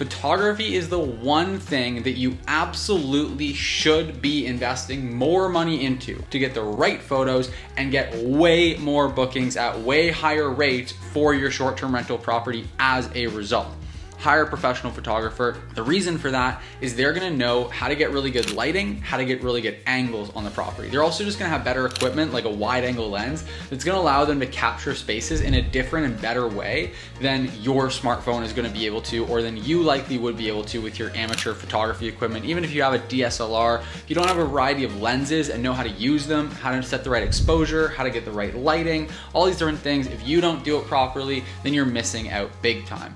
photography is the one thing that you absolutely should be investing more money into to get the right photos and get way more bookings at way higher rates for your short term rental property as a result hire a professional photographer. The reason for that is they're gonna know how to get really good lighting, how to get really good angles on the property. They're also just gonna have better equipment, like a wide angle lens, that's gonna allow them to capture spaces in a different and better way than your smartphone is gonna be able to, or than you likely would be able to with your amateur photography equipment. Even if you have a DSLR, if you don't have a variety of lenses and know how to use them, how to set the right exposure, how to get the right lighting, all these different things, if you don't do it properly, then you're missing out big time.